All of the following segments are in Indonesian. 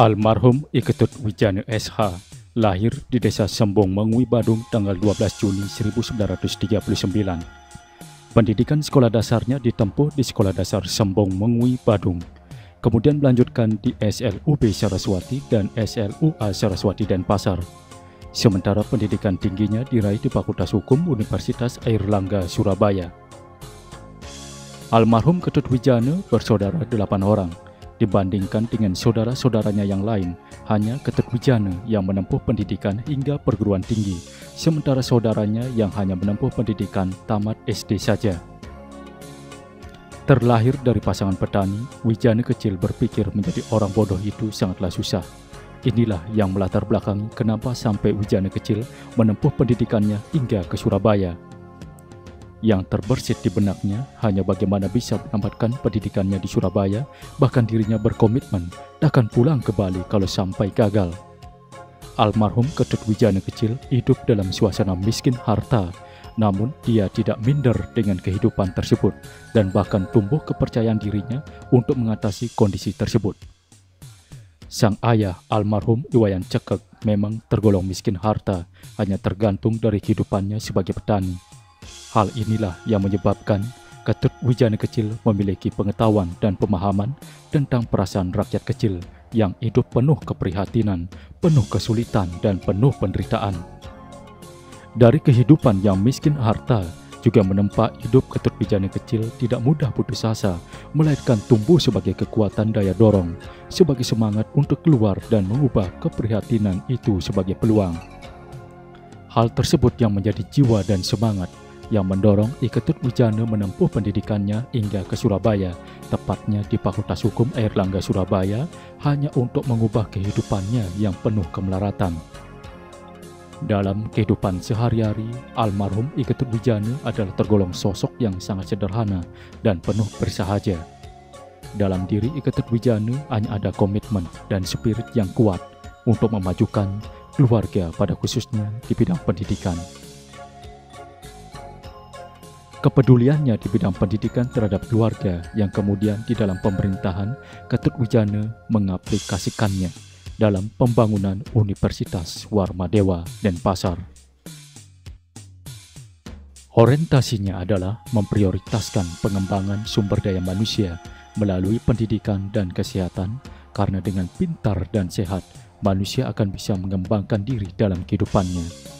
Almarhum Iketut Wijana SH lahir di desa Sembong Mengwi Badung tanggal 12 Juni 1939. Pendidikan sekolah dasarnya ditempuh di Sekolah Dasar Sembong Mengwi Badung. Kemudian melanjutkan di SLUB Saraswati dan SLUA Saraswati Denpasar. Sementara pendidikan tingginya diraih di Fakultas Hukum Universitas Airlangga Surabaya. Almarhum Ketut Wijana bersaudara delapan orang dibandingkan dengan saudara-saudaranya yang lain, hanya Ketut Wijana yang menempuh pendidikan hingga perguruan tinggi, sementara saudaranya yang hanya menempuh pendidikan tamat SD saja. Terlahir dari pasangan petani, Wijana kecil berpikir menjadi orang bodoh itu sangatlah susah. Inilah yang melatar belakangi kenapa sampai Wijana kecil menempuh pendidikannya hingga ke Surabaya yang terbersit di benaknya hanya bagaimana bisa menamatkan pendidikannya di Surabaya, bahkan dirinya berkomitmen akan pulang ke Bali kalau sampai gagal. Almarhum Ketut Wijana kecil hidup dalam suasana miskin harta, namun dia tidak minder dengan kehidupan tersebut dan bahkan tumbuh kepercayaan dirinya untuk mengatasi kondisi tersebut. Sang ayah almarhum Iwayan Cekek memang tergolong miskin harta, hanya tergantung dari kehidupannya sebagai petani. Hal inilah yang menyebabkan Ketut Wijana kecil memiliki pengetahuan dan pemahaman tentang perasaan rakyat kecil yang hidup penuh keprihatinan, penuh kesulitan, dan penuh penderitaan. Dari kehidupan yang miskin harta, juga menempa hidup Ketut Wijana kecil tidak mudah putus asa, melainkan tumbuh sebagai kekuatan daya dorong, sebagai semangat untuk keluar dan mengubah keprihatinan itu sebagai peluang. Hal tersebut yang menjadi jiwa dan semangat yang mendorong Iketut Wijana menempuh pendidikannya hingga ke Surabaya, tepatnya di Fakultas Hukum Airlangga Surabaya, hanya untuk mengubah kehidupannya yang penuh kemelaratan. Dalam kehidupan sehari-hari, almarhum Iketut Wijana adalah tergolong sosok yang sangat sederhana dan penuh bersahaja. Dalam diri Iketut Wijana hanya ada komitmen dan spirit yang kuat untuk memajukan keluarga pada khususnya di bidang pendidikan. Kepeduliannya di bidang pendidikan terhadap keluarga yang kemudian di dalam pemerintahan Ketut Wijana mengaplikasikannya dalam pembangunan Universitas Warmadewa dan Pasar. Orientasinya adalah memprioritaskan pengembangan sumber daya manusia melalui pendidikan dan kesehatan karena dengan pintar dan sehat manusia akan bisa mengembangkan diri dalam kehidupannya.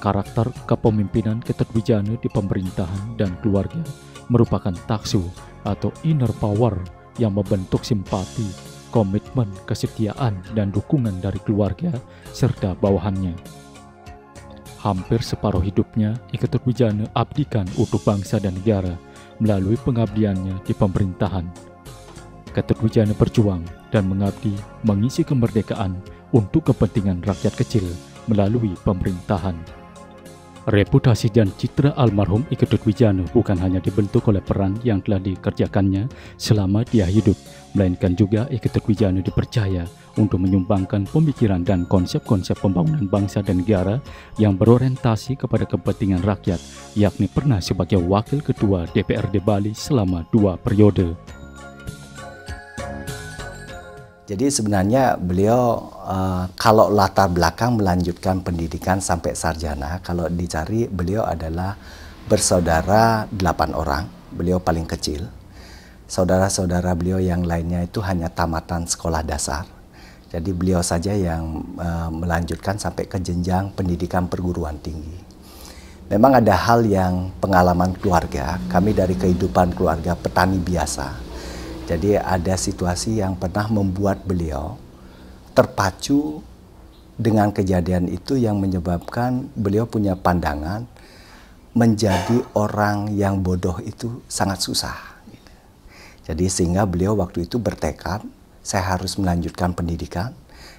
Karakter kepemimpinan Ketut Wijana di pemerintahan dan keluarga merupakan taksu atau inner power yang membentuk simpati, komitmen, kesetiaan, dan dukungan dari keluarga serta bawahannya. Hampir separuh hidupnya, Ketut Wijana abdikan untuk bangsa dan negara melalui pengabdiannya di pemerintahan. Ketut Wijana berjuang dan mengabdi mengisi kemerdekaan untuk kepentingan rakyat kecil melalui pemerintahan. Reputasi dan citra almarhum Iketut Wijana bukan hanya dibentuk oleh peran yang telah dikerjakannya selama dia hidup, melainkan juga Iketut Wijana dipercaya untuk menyumbangkan pemikiran dan konsep-konsep pembangunan bangsa dan negara yang berorientasi kepada kepentingan rakyat, yakni pernah sebagai wakil ketua DPRD Bali selama dua periode. Jadi sebenarnya beliau uh, kalau latar belakang melanjutkan pendidikan sampai sarjana, kalau dicari beliau adalah bersaudara delapan orang, beliau paling kecil. Saudara-saudara beliau yang lainnya itu hanya tamatan sekolah dasar. Jadi beliau saja yang uh, melanjutkan sampai ke jenjang pendidikan perguruan tinggi. Memang ada hal yang pengalaman keluarga, kami dari kehidupan keluarga petani biasa jadi ada situasi yang pernah membuat beliau terpacu dengan kejadian itu yang menyebabkan beliau punya pandangan menjadi orang yang bodoh itu sangat susah. Jadi sehingga beliau waktu itu bertekad, saya harus melanjutkan pendidikan,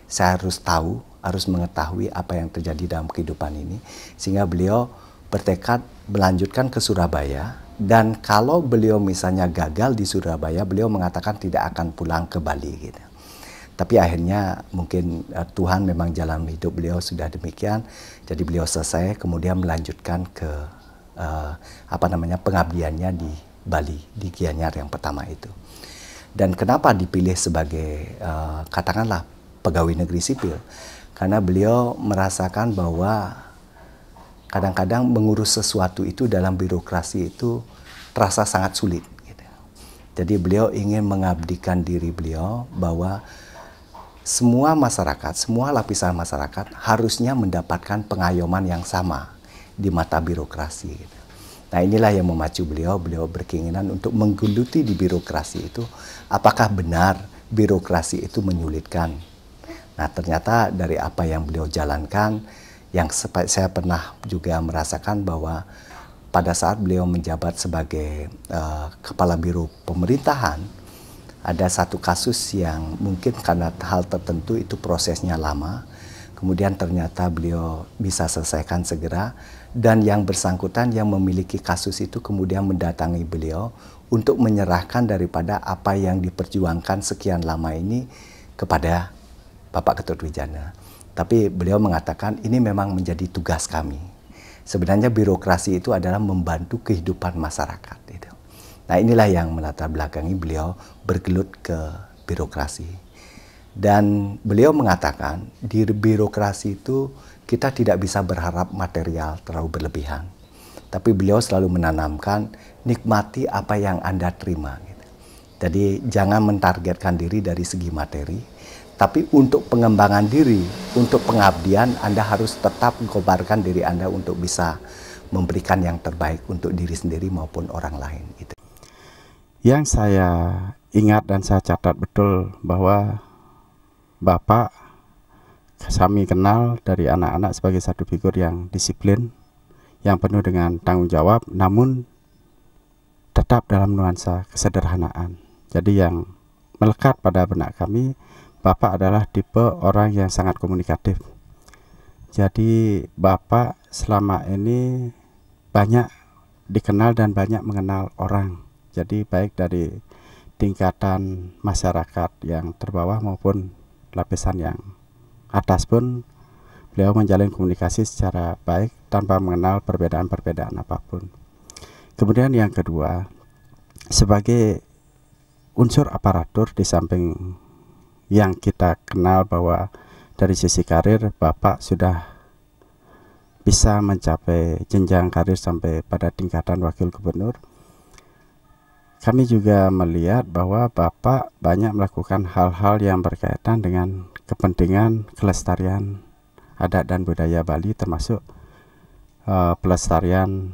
saya harus tahu, harus mengetahui apa yang terjadi dalam kehidupan ini. Sehingga beliau bertekad melanjutkan ke Surabaya, dan kalau beliau misalnya gagal di Surabaya, beliau mengatakan tidak akan pulang ke Bali gitu. Tapi akhirnya mungkin uh, Tuhan memang jalan hidup beliau sudah demikian. Jadi beliau selesai kemudian melanjutkan ke uh, apa namanya pengabdiannya di Bali di Gianyar yang pertama itu. Dan kenapa dipilih sebagai uh, katakanlah pegawai negeri sipil? Karena beliau merasakan bahwa kadang-kadang mengurus sesuatu itu dalam birokrasi itu terasa sangat sulit. Gitu. Jadi beliau ingin mengabdikan diri beliau bahwa semua masyarakat, semua lapisan masyarakat harusnya mendapatkan pengayoman yang sama di mata birokrasi. Gitu. Nah inilah yang memacu beliau, beliau berkeinginan untuk menggeluti di birokrasi itu, apakah benar birokrasi itu menyulitkan. Nah ternyata dari apa yang beliau jalankan, yang saya pernah juga merasakan bahwa pada saat beliau menjabat sebagai uh, kepala biro pemerintahan ada satu kasus yang mungkin karena hal tertentu itu prosesnya lama kemudian ternyata beliau bisa selesaikan segera dan yang bersangkutan yang memiliki kasus itu kemudian mendatangi beliau untuk menyerahkan daripada apa yang diperjuangkan sekian lama ini kepada Bapak Ketut Wijana. Tapi beliau mengatakan ini memang menjadi tugas kami. Sebenarnya birokrasi itu adalah membantu kehidupan masyarakat. Itu. Nah inilah yang melatar belakangi beliau bergelut ke birokrasi. Dan beliau mengatakan di birokrasi itu kita tidak bisa berharap material terlalu berlebihan. Tapi beliau selalu menanamkan nikmati apa yang Anda terima. Gitu. Jadi jangan mentargetkan diri dari segi materi, tapi untuk pengembangan diri, untuk pengabdian, Anda harus tetap mengobarkan diri Anda untuk bisa memberikan yang terbaik untuk diri sendiri maupun orang lain. Itu. Yang saya ingat dan saya catat betul bahwa Bapak kami kenal dari anak-anak sebagai satu figur yang disiplin, yang penuh dengan tanggung jawab, namun tetap dalam nuansa kesederhanaan. Jadi yang melekat pada benak kami Bapak adalah tipe orang yang sangat komunikatif. Jadi Bapak selama ini banyak dikenal dan banyak mengenal orang. Jadi baik dari tingkatan masyarakat yang terbawah maupun lapisan yang atas pun beliau menjalin komunikasi secara baik tanpa mengenal perbedaan-perbedaan apa pun. Kemudian yang kedua, sebagai unsur aparatur di samping yang kita kenal bahwa dari sisi karir Bapak sudah bisa mencapai jenjang karir sampai pada tingkatan wakil gubernur. Kami juga melihat bahwa Bapak banyak melakukan hal-hal yang berkaitan dengan kepentingan kelestarian adat dan budaya Bali termasuk uh, pelestarian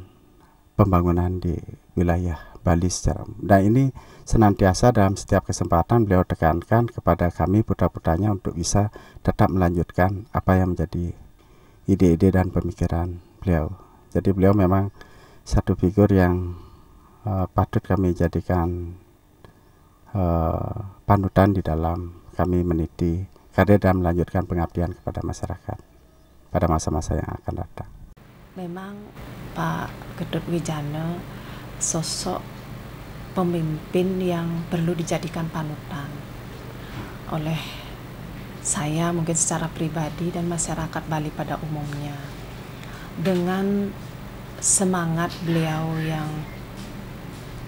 pembangunan di wilayah Bali secara dan ini senantiasa dalam setiap kesempatan beliau tekankan kepada kami putra-putranya untuk bisa tetap melanjutkan apa yang menjadi ide-ide dan pemikiran beliau. Jadi beliau memang satu figur yang uh, patut kami jadikan uh, panutan di dalam kami meniti karir dan melanjutkan pengabdian kepada masyarakat pada masa-masa yang akan datang. Memang Pak Ketut Wijana sosok pemimpin yang perlu dijadikan panutan oleh saya mungkin secara pribadi dan masyarakat Bali pada umumnya. Dengan semangat beliau yang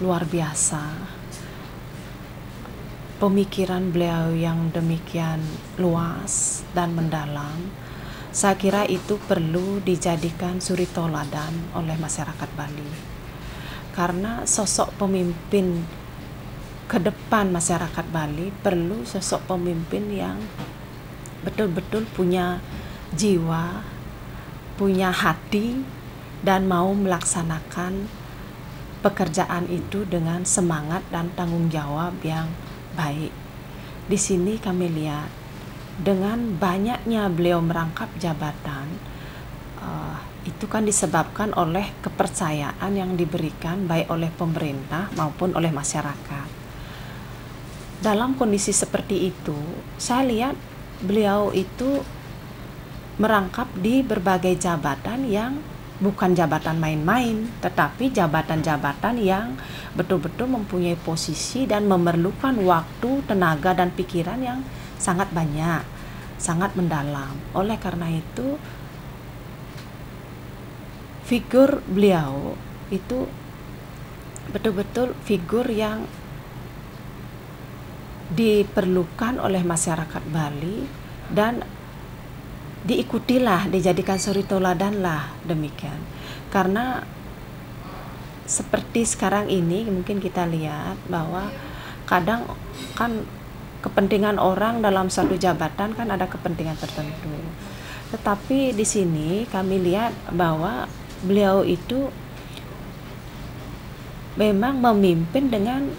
luar biasa pemikiran beliau yang demikian luas dan mendalam saya kira itu perlu dijadikan suri toladan oleh masyarakat Bali karena sosok pemimpin ke depan masyarakat Bali perlu sosok pemimpin yang betul-betul punya jiwa, punya hati dan mau melaksanakan pekerjaan itu dengan semangat dan tanggung jawab yang baik. Di sini kami lihat dengan banyaknya beliau merangkap jabatan itu kan disebabkan oleh kepercayaan yang diberikan baik oleh pemerintah maupun oleh masyarakat. Dalam kondisi seperti itu, saya lihat beliau itu merangkap di berbagai jabatan yang bukan jabatan main-main, tetapi jabatan-jabatan yang betul-betul mempunyai posisi dan memerlukan waktu, tenaga, dan pikiran yang sangat banyak, sangat mendalam. Oleh karena itu, figur beliau itu betul-betul figur yang diperlukan oleh masyarakat Bali dan diikutilah dijadikan suri toladan lah demikian. Karena seperti sekarang ini mungkin kita lihat bahwa kadang kan kepentingan orang dalam satu jabatan kan ada kepentingan tertentu. Tetapi di sini kami lihat bahwa beliau itu memang memimpin dengan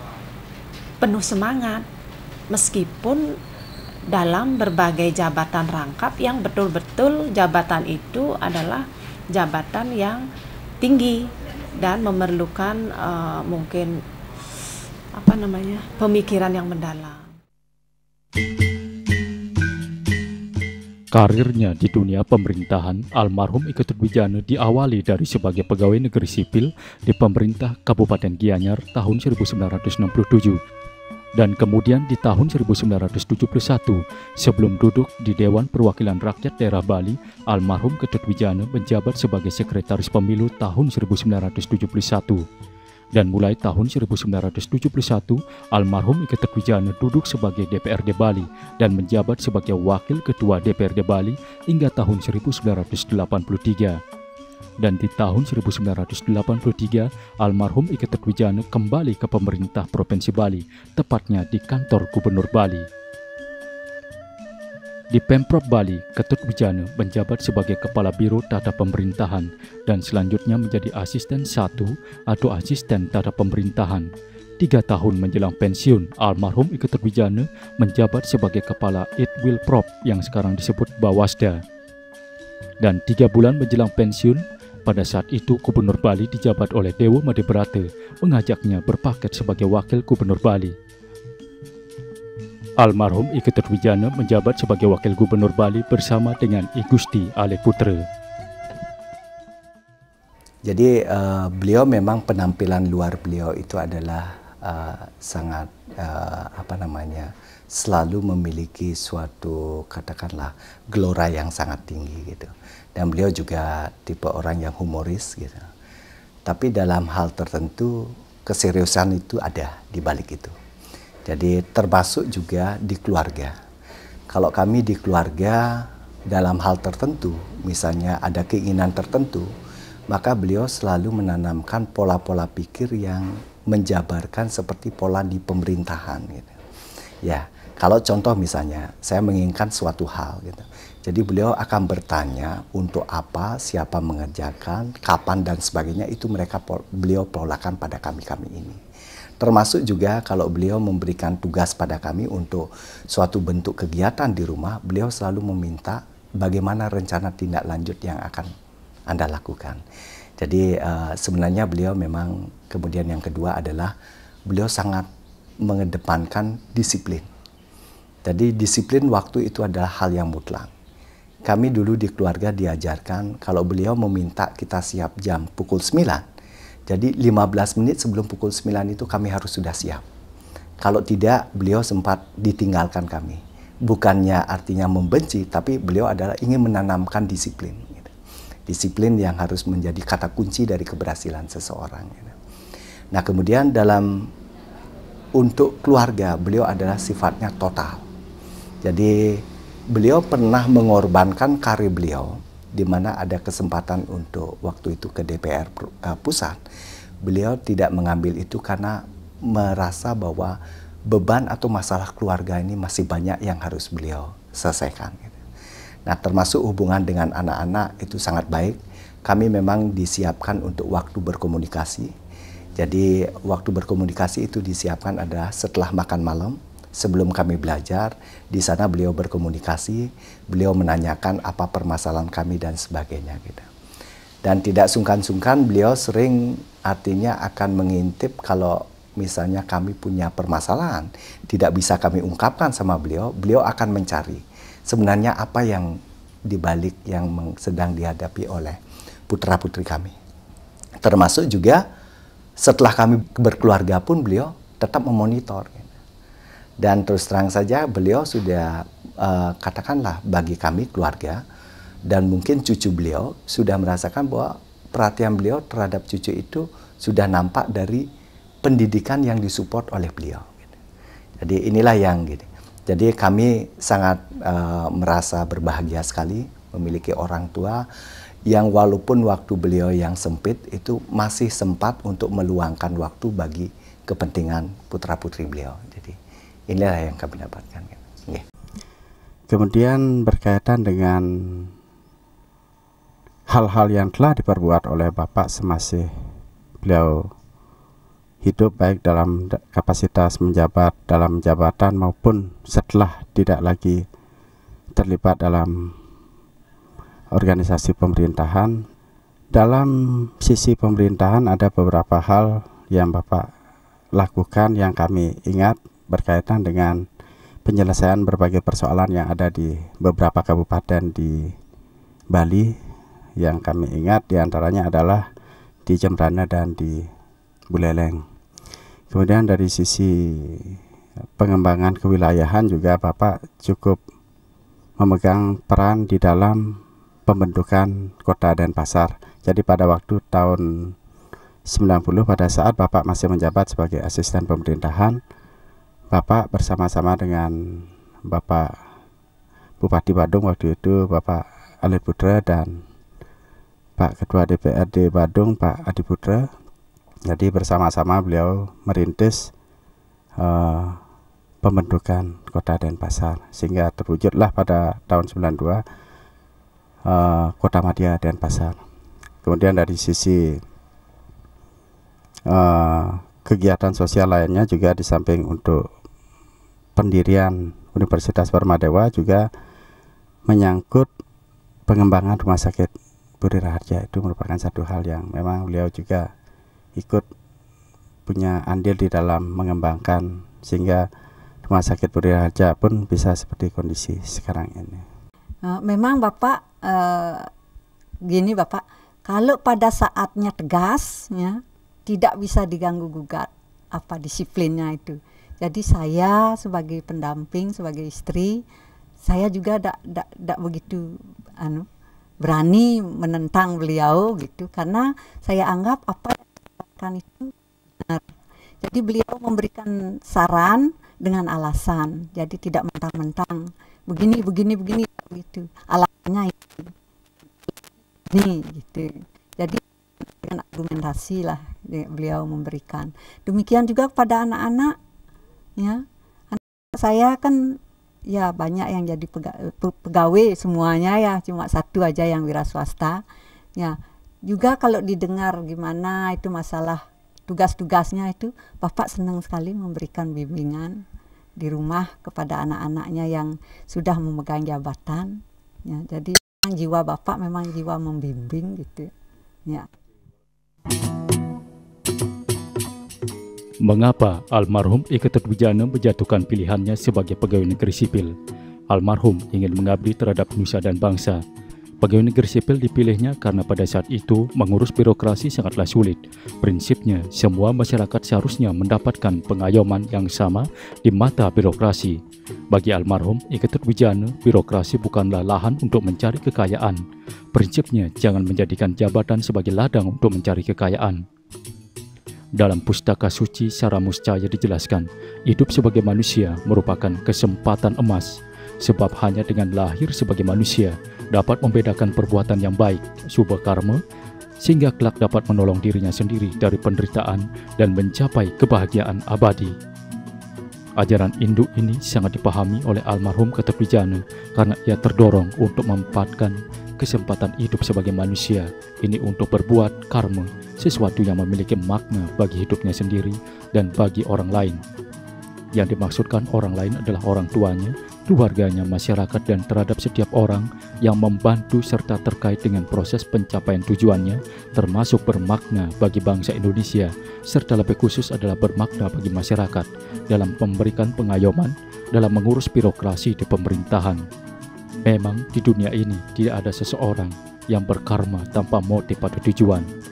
penuh semangat meskipun dalam berbagai jabatan rangkap yang betul-betul jabatan itu adalah jabatan yang tinggi dan memerlukan uh, mungkin apa namanya pemikiran yang mendalam. Karirnya di dunia pemerintahan, almarhum Iketut Wijana diawali dari sebagai pegawai negeri sipil di pemerintah Kabupaten Gianyar tahun 1967 dan kemudian di tahun 1971 sebelum duduk di Dewan Perwakilan Rakyat Daerah Bali, almarhum Ketut Wijana menjabat sebagai sekretaris pemilu tahun 1971 dan mulai tahun 1971 almarhum Ike Tekwijana duduk sebagai DPRD Bali dan menjabat sebagai wakil ketua DPRD Bali hingga tahun 1983 dan di tahun 1983 almarhum Ike Tekwijana kembali ke pemerintah Provinsi Bali tepatnya di kantor Gubernur Bali di Pemprov Bali, Ketut Wijana menjabat sebagai Kepala Biro Tata Pemerintahan dan selanjutnya menjadi Asisten satu atau Asisten Tata Pemerintahan. Tiga tahun menjelang pensiun, almarhum Ketut Wijana menjabat sebagai Kepala Itwil Prop yang sekarang disebut Bawasda. Dan tiga bulan menjelang pensiun, pada saat itu Gubernur Bali dijabat oleh Dewa Madebrate mengajaknya berpaket sebagai Wakil Gubernur Bali. Almarhum Ike Wijana menjabat sebagai Wakil Gubernur Bali bersama dengan I Gusti Ale Putra. Jadi uh, beliau memang penampilan luar beliau itu adalah uh, sangat uh, apa namanya selalu memiliki suatu katakanlah gelora yang sangat tinggi gitu. Dan beliau juga tipe orang yang humoris gitu. Tapi dalam hal tertentu keseriusan itu ada di balik itu. Jadi termasuk juga di keluarga. Kalau kami di keluarga dalam hal tertentu, misalnya ada keinginan tertentu, maka beliau selalu menanamkan pola-pola pikir yang menjabarkan seperti pola di pemerintahan gitu. Ya, kalau contoh misalnya saya menginginkan suatu hal gitu. Jadi beliau akan bertanya untuk apa, siapa mengerjakan, kapan dan sebagainya itu mereka beliau polakan pada kami-kami ini. Termasuk juga kalau beliau memberikan tugas pada kami untuk suatu bentuk kegiatan di rumah, beliau selalu meminta bagaimana rencana tindak lanjut yang akan Anda lakukan. Jadi uh, sebenarnya beliau memang kemudian yang kedua adalah beliau sangat mengedepankan disiplin. Jadi disiplin waktu itu adalah hal yang mutlak. Kami dulu di keluarga diajarkan kalau beliau meminta kita siap jam pukul 9, jadi 15 menit sebelum pukul 9 itu kami harus sudah siap. Kalau tidak, beliau sempat ditinggalkan kami. Bukannya artinya membenci, tapi beliau adalah ingin menanamkan disiplin. Gitu. Disiplin yang harus menjadi kata kunci dari keberhasilan seseorang. Gitu. Nah kemudian dalam untuk keluarga, beliau adalah sifatnya total. Jadi beliau pernah mengorbankan karir beliau di mana ada kesempatan untuk waktu itu ke DPR uh, pusat, beliau tidak mengambil itu karena merasa bahwa beban atau masalah keluarga ini masih banyak yang harus beliau selesaikan. Gitu. Nah, termasuk hubungan dengan anak-anak itu sangat baik. Kami memang disiapkan untuk waktu berkomunikasi. Jadi, waktu berkomunikasi itu disiapkan adalah setelah makan malam sebelum kami belajar, di sana beliau berkomunikasi, beliau menanyakan apa permasalahan kami dan sebagainya gitu. Dan tidak sungkan-sungkan beliau sering artinya akan mengintip kalau misalnya kami punya permasalahan, tidak bisa kami ungkapkan sama beliau, beliau akan mencari sebenarnya apa yang dibalik yang sedang dihadapi oleh putra-putri kami. Termasuk juga setelah kami berkeluarga pun beliau tetap memonitor. Dan terus terang saja beliau sudah uh, katakanlah bagi kami keluarga dan mungkin cucu beliau sudah merasakan bahwa perhatian beliau terhadap cucu itu sudah nampak dari pendidikan yang disupport oleh beliau. Jadi inilah yang gini. Jadi kami sangat uh, merasa berbahagia sekali memiliki orang tua yang walaupun waktu beliau yang sempit itu masih sempat untuk meluangkan waktu bagi kepentingan putra putri beliau. Inilah yang kami dapatkan. Yeah. Kemudian berkaitan dengan hal-hal yang telah diperbuat oleh Bapak semasih beliau hidup baik dalam kapasitas menjabat dalam jabatan maupun setelah tidak lagi terlibat dalam organisasi pemerintahan. Dalam sisi pemerintahan ada beberapa hal yang Bapak lakukan yang kami ingat berkaitan dengan penyelesaian berbagai persoalan yang ada di beberapa kabupaten di Bali yang kami ingat di antaranya adalah di Jembrana dan di Buleleng. Kemudian dari sisi pengembangan kewilayahan juga Bapak cukup memegang peran di dalam pembentukan kota dan pasar. Jadi pada waktu tahun 90 pada saat Bapak masih menjabat sebagai asisten pemerintahan, Bapak bersama-sama dengan Bapak Bupati Badung waktu itu Bapak Ali Putra dan Pak Ketua DPRD Badung Pak Adi Putra jadi bersama-sama beliau merintis uh, pembentukan kota Denpasar sehingga terwujudlah pada tahun 92 uh, eh, kota Madya Denpasar. Kemudian dari sisi uh, kegiatan sosial lainnya juga di samping untuk pendirian Universitas Permadewa juga menyangkut pengembangan rumah sakit Budi Raharja itu merupakan satu hal yang memang beliau juga ikut punya andil di dalam mengembangkan sehingga rumah sakit Budi Raja pun bisa seperti kondisi sekarang ini. Uh, memang Bapak uh, gini Bapak, kalau pada saatnya tegas ya tidak bisa diganggu gugat apa disiplinnya itu. Jadi saya sebagai pendamping, sebagai istri, saya juga tidak begitu anu berani menentang beliau gitu karena saya anggap apa katakan itu benar. Jadi beliau memberikan saran dengan alasan. Jadi tidak mentang-mentang begini begini begini gitu. Alasannya itu. Ini gitu. Jadi dengan argumentasi lah beliau memberikan. Demikian juga kepada anak-anak ya. Anak saya kan ya banyak yang jadi pegawai semuanya ya cuma satu aja yang wira swasta. Ya juga kalau didengar gimana itu masalah tugas-tugasnya itu Bapak senang sekali memberikan bimbingan di rumah kepada anak-anaknya yang sudah memegang jabatan. Ya jadi jiwa Bapak memang jiwa membimbing gitu ya Mengapa almarhum Iketut Wijana menjatuhkan pilihannya sebagai pegawai negeri sipil? Almarhum ingin mengabdi terhadap nusa dan bangsa Pegawai negeri sipil dipilihnya karena pada saat itu mengurus birokrasi sangatlah sulit. Prinsipnya, semua masyarakat seharusnya mendapatkan pengayoman yang sama di mata birokrasi. Bagi almarhum Iketut Wijana, birokrasi bukanlah lahan untuk mencari kekayaan. Prinsipnya, jangan menjadikan jabatan sebagai ladang untuk mencari kekayaan. Dalam pustaka suci Sara Muscaya dijelaskan, hidup sebagai manusia merupakan kesempatan emas, sebab hanya dengan lahir sebagai manusia, dapat membedakan perbuatan yang baik, subah karma, sehingga kelak dapat menolong dirinya sendiri dari penderitaan dan mencapai kebahagiaan abadi. Ajaran induk ini sangat dipahami oleh almarhum Ketepijana karena ia terdorong untuk memanfaatkan kesempatan hidup sebagai manusia ini untuk berbuat karma, sesuatu yang memiliki makna bagi hidupnya sendiri dan bagi orang lain. Yang dimaksudkan orang lain adalah orang tuanya, keluarganya, masyarakat, dan terhadap setiap orang yang membantu serta terkait dengan proses pencapaian tujuannya, termasuk bermakna bagi bangsa Indonesia, serta lebih khusus adalah bermakna bagi masyarakat dalam memberikan pengayoman dalam mengurus birokrasi di pemerintahan. Memang di dunia ini tidak ada seseorang yang berkarma tanpa motif atau tujuan.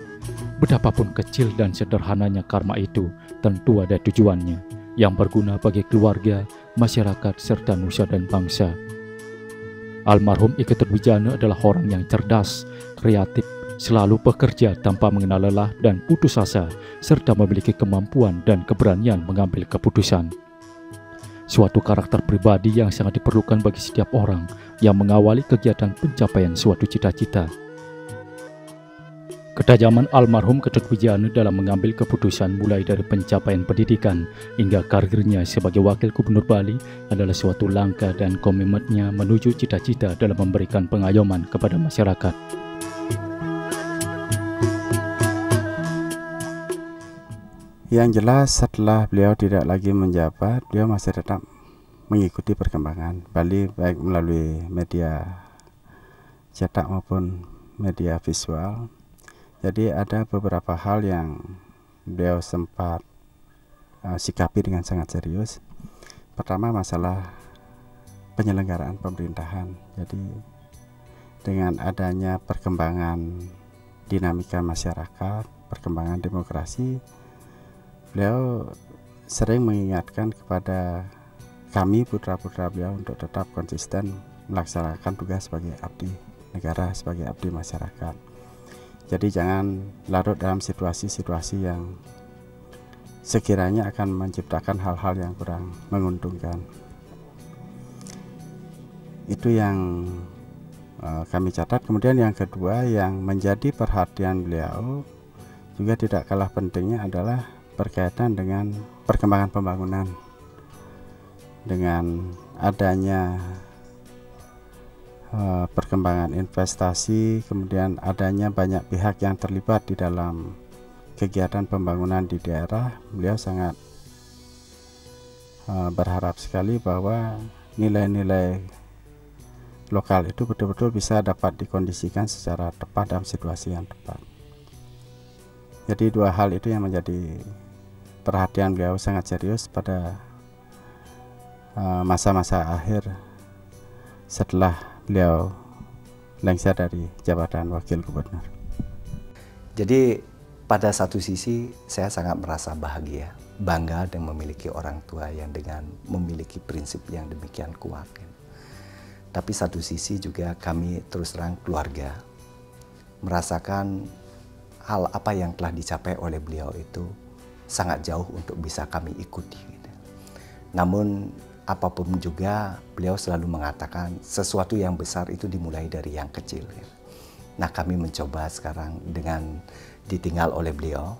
Betapapun kecil dan sederhananya karma itu, tentu ada tujuannya yang berguna bagi keluarga, masyarakat, serta nusa dan bangsa. Almarhum Iketut Wijana adalah orang yang cerdas, kreatif, selalu bekerja tanpa mengenal lelah dan putus asa, serta memiliki kemampuan dan keberanian mengambil keputusan. suatu karakter pribadi yang sangat diperlukan bagi setiap orang yang mengawali kegiatan pencapaian suatu cita-cita. Ketajaman almarhum Ketut Wijanu dalam mengambil keputusan mulai dari pencapaian pendidikan hingga karirnya sebagai wakil gubernur Bali adalah suatu langkah dan komitmennya menuju cita-cita dalam memberikan pengayoman kepada masyarakat. Yang jelas setelah beliau tidak lagi menjabat, beliau masih tetap mengikuti perkembangan Bali baik melalui media cetak maupun media visual jadi ada beberapa hal yang beliau sempat uh, sikapi dengan sangat serius. Pertama masalah penyelenggaraan pemerintahan. Jadi dengan adanya perkembangan dinamika masyarakat, perkembangan demokrasi, beliau sering mengingatkan kepada kami putra-putra beliau untuk tetap konsisten melaksanakan tugas sebagai abdi negara, sebagai abdi masyarakat. Jadi jangan larut dalam situasi-situasi yang sekiranya akan menciptakan hal-hal yang kurang menguntungkan. Itu yang uh, kami catat. Kemudian yang kedua yang menjadi perhatian beliau juga tidak kalah pentingnya adalah berkaitan dengan perkembangan pembangunan dengan adanya Eh, perkembangan investasi, kemudian adanya banyak pihak yang terlibat di dalam kegiatan pembangunan di daerah, beliau sangat uh, berharap sekali bahwa nilai-nilai lokal itu betul-betul bisa dapat dikondisikan secara tepat dalam situasi yang tepat. Jadi dua hal itu yang menjadi perhatian beliau sangat serius pada eh, masa-masa akhir setelah beliau lengser dari jabatan wakil gubernur. Jadi pada satu sisi saya sangat merasa bahagia, bangga dan memiliki orang tua yang dengan memiliki prinsip yang demikian kuat. Tapi satu sisi juga kami terus terang keluarga merasakan hal apa yang telah dicapai oleh beliau itu sangat jauh untuk bisa kami ikuti. Namun apa pun juga beliau selalu mengatakan sesuatu yang besar itu dimulai dari yang kecil. Nah kami mencoba sekarang dengan ditinggal oleh beliau.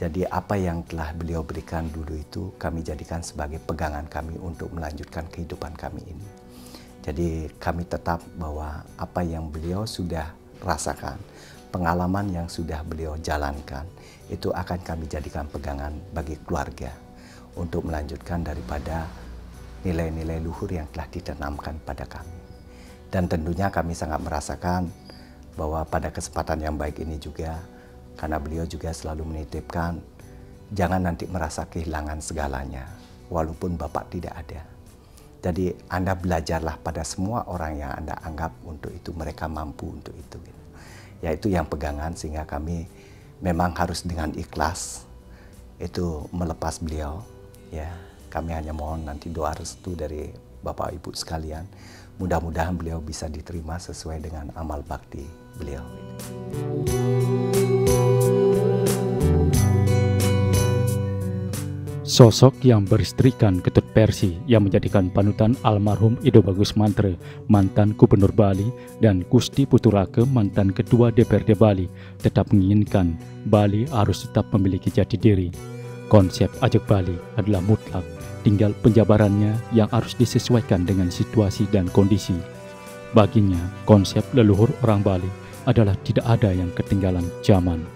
Jadi apa yang telah beliau berikan dulu itu kami jadikan sebagai pegangan kami untuk melanjutkan kehidupan kami ini. Jadi kami tetap bahwa apa yang beliau sudah rasakan, pengalaman yang sudah beliau jalankan, itu akan kami jadikan pegangan bagi keluarga untuk melanjutkan daripada nilai-nilai luhur yang telah ditanamkan pada kami. Dan tentunya kami sangat merasakan bahwa pada kesempatan yang baik ini juga, karena beliau juga selalu menitipkan, jangan nanti merasa kehilangan segalanya, walaupun Bapak tidak ada. Jadi Anda belajarlah pada semua orang yang Anda anggap untuk itu, mereka mampu untuk itu. Yaitu yang pegangan sehingga kami memang harus dengan ikhlas itu melepas beliau ya kami hanya mohon nanti doa restu dari Bapak Ibu sekalian. Mudah-mudahan beliau bisa diterima sesuai dengan amal bakti beliau. Sosok yang beristrikan Ketut Persi yang menjadikan panutan almarhum Ido Bagus Mantre, mantan Gubernur Bali, dan Gusti Puturake, mantan Ketua DPRD Bali, tetap menginginkan Bali harus tetap memiliki jati diri. Konsep Ajak Bali adalah mutlak tinggal penjabarannya yang harus disesuaikan dengan situasi dan kondisi. Baginya, konsep leluhur orang Bali adalah tidak ada yang ketinggalan zaman.